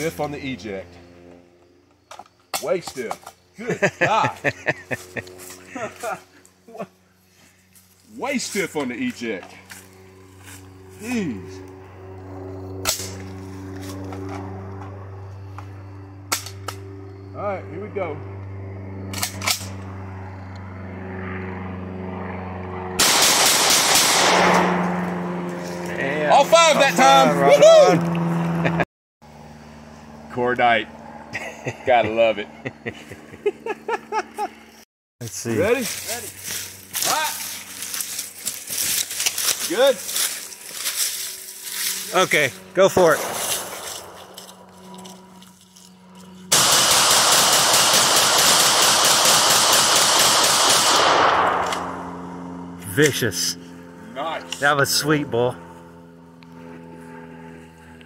stiff on the eject. Way stiff. Good God. Way stiff on the eject. Jeez. All right, here we go. All five that time. Right! Cordite. Gotta love it. Let's see. Ready? Ready. Hot. Good. Okay, go for it. Vicious. Nice. That was sweet, boy.